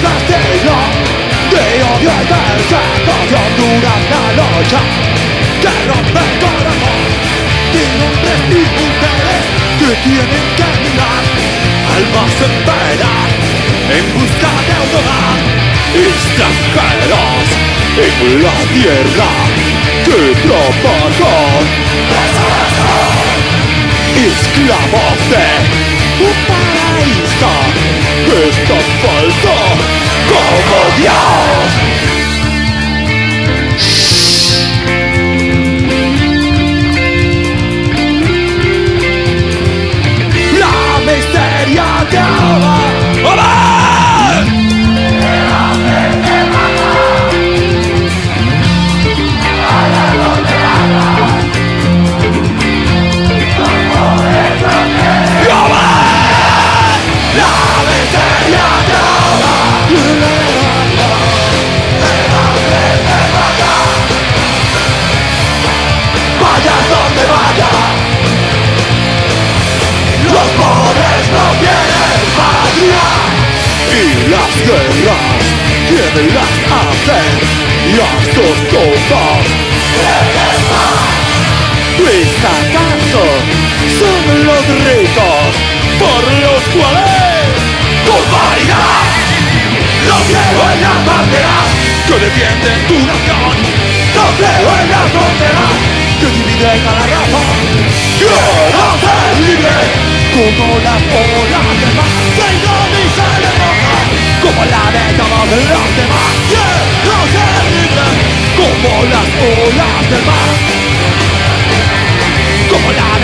castellano de odio y deserción dura la lucha que rompe el corazón de hombres y mujeres que tienen que mirar almas en pena en busca de un hogar extranjeros en la tierra que propagó esclavos de un paraíso que está falta Yeah. Las Y a sus tumbas Pues acaso son los ricos Por los cuales Humanidad No creo en las banderas Que defienden tu nación No creo en las fronteras Que dividen a la raza Quiero ser libre Como las olas del mar Como la de todos los demás. Quiero ser libre Como las olas del mar. Como la